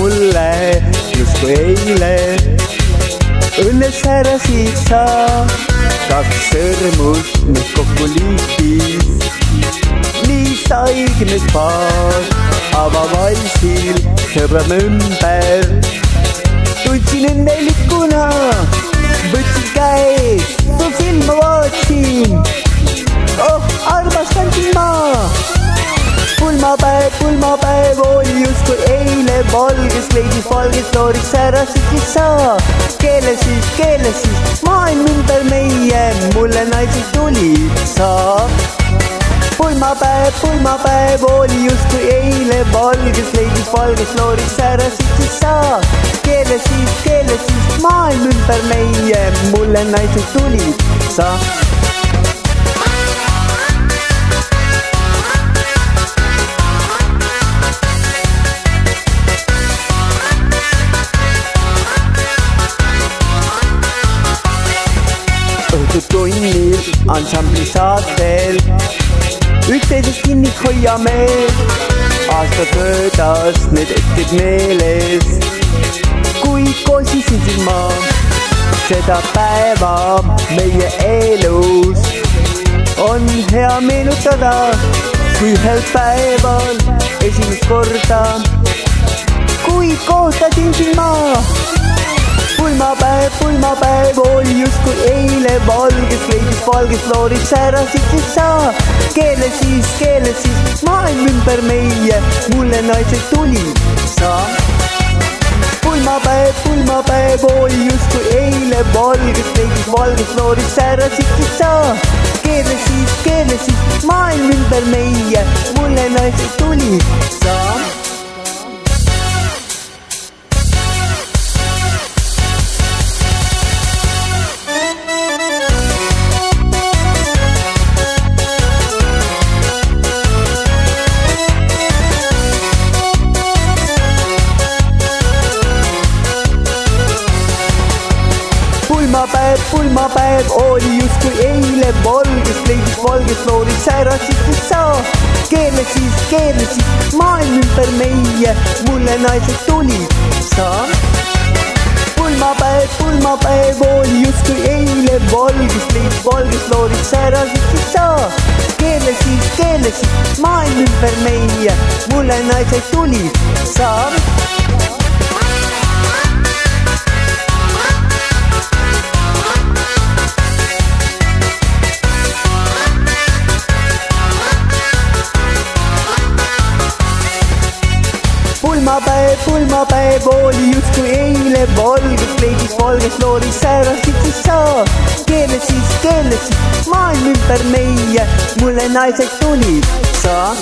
mulle justkui eile. õnnes särasid sa, kaks sõrmust, mis kokku liitis. nii saigi nüüd paar, avavaisil sõbrame ümber. tundsin õnnelikuna, võtsin käes, su silma vaatasin. oh, armastan sind ma pulmapäev, pulmapäev oli justkui eile valges leidis valges looriks särasid ja sa. keele siis, keele siis, maailm ümber meie, mulle naised tulid sa. pulmapäev, pulmapäev oli justkui eile valges leidis valges looriks särasid ja sa. keele siis, keele siis, maailm ümber meie, mulle naised tulid sa õhtutunnil ansambli saatel üksteisest kinni hoiame aastad möödas need hetked meeles. Kui kosisin sind ma seda päeva meie elus. On hea meenutada kui ühel päeval esimest korda kui koostasin sind ma pulmapäev, pulmapäev oli justkui eile valges kleidis valges looris särasid siis sa. keele siis, keele siis, maailm ümber meie, mulle naised tulid sa. pulmapäev, pulmapäev oli justkui eile valges kleidis valges looris särasid siis sa. keele siis, keele siis, maailm ümber meie, mulle naised tulid sa pulmapäev, pulmapäev oli justkui eile valges leidis valges looris särasid siis sa. keele siis, keele siis, maailm ümber meie, mulle naised tulid sa. pulmapäev, pulmapäev oli justkui eile valges leidis valges looris särasid siis sa. keele siis, keele siis, maailm ümber meie, mulle naised tulid sa ma päev, pulmapäev oli justkui eile valges kleidis, valges looris särasid siis sa, keeled siis, keeled siis maailm ümber meie, mulle naiseks tulid sa.